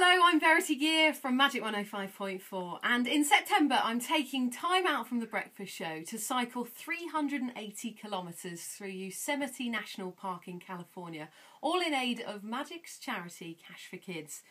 Hello, I'm Verity Geere from Magic 105.4 and in September I'm taking time out from the breakfast show to cycle 380 kilometres through Yosemite National Park in California, all in aid of Magic's charity Cash for Kids.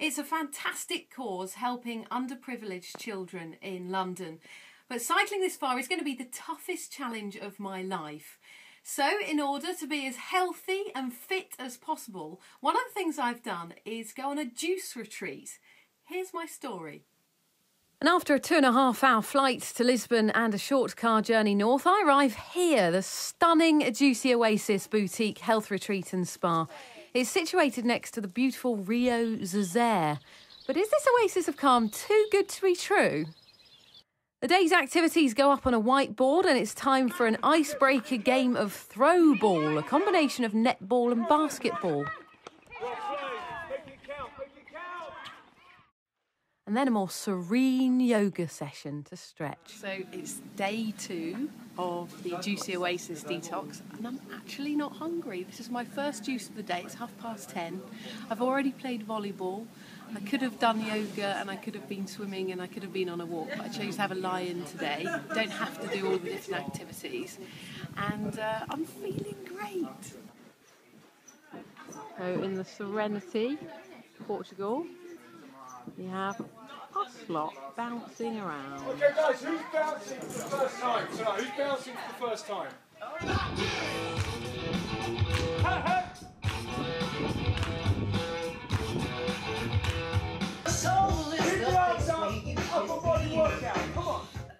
It's a fantastic cause helping underprivileged children in London. But cycling this far is going to be the toughest challenge of my life. So, in order to be as healthy and fit as possible, one of the things I've done is go on a juice retreat. Here's my story. And after a two and a half hour flight to Lisbon and a short car journey north, I arrive here, the stunning Juicy Oasis Boutique Health Retreat and Spa. It's situated next to the beautiful Rio Zêzere. But is this oasis of calm too good to be true? The day's activities go up on a whiteboard, and it's time for an icebreaker game of throw ball, a combination of netball and basketball. And then a more serene yoga session to stretch. So it's day two of the Juicy Oasis detox, and I'm actually not hungry. This is my first juice of the day. It's half past ten. I've already played volleyball. I could have done yoga and I could have been swimming and I could have been on a walk, but I chose to have a lie in today. Don't have to do all the different activities. And uh, I'm feeling great. So, in the Serenity, Portugal, we have Ocelot bouncing around. Okay, guys, who's bouncing for the first time tonight? Who's bouncing for the first time?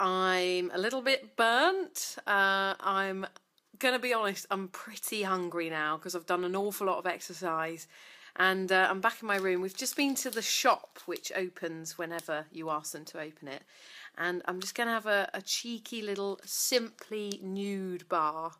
I'm a little bit burnt. Uh, I'm gonna be honest, I'm pretty hungry now because I've done an awful lot of exercise and uh, I'm back in my room. We've just been to the shop, which opens whenever you ask them to open it, and I'm just going to have a, a cheeky little simply nude bar,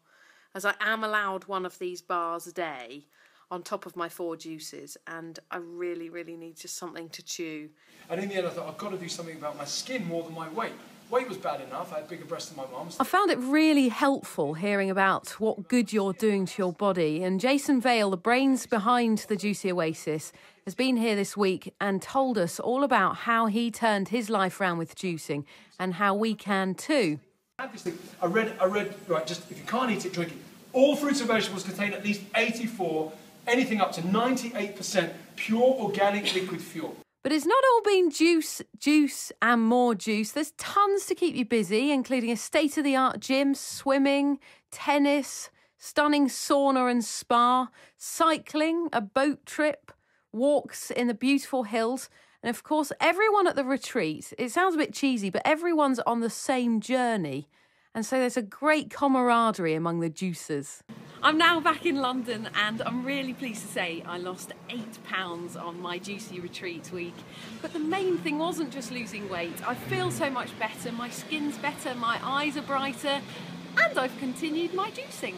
as I am allowed one of these bars a day on top of my four juices, and I really, really need just something to chew. And in the end, I thought I've got to do something about my skin more than my weight. Weight was bad enough. I had bigger breasts than my mum's. I found it really helpful hearing about what good you're doing to your body. And Jason Vale, the brains behind the Juicy Oasis, has been here this week and told us all about how he turned his life around with juicing and how we can too. I had this thing. I read, I read, right, just if you can't eat it, drink it. All fruits and vegetables contain at least 84, anything up to 98% pure organic liquid fuel. But it's not all been juice, juice, and more juice. There's tons to keep you busy, including a state of the art gym, swimming, tennis, stunning sauna and spa, cycling, a boat trip, walks in the beautiful hills. And of course, everyone at the retreat, it sounds a bit cheesy, but everyone's on the same journey. And so there's a great camaraderie among the juicers. I'm now back in London and I'm really pleased to say I lost eight pounds on my juicy retreat week. But the main thing wasn't just losing weight. I feel so much better, my skin's better, my eyes are brighter, and I've continued my juicing.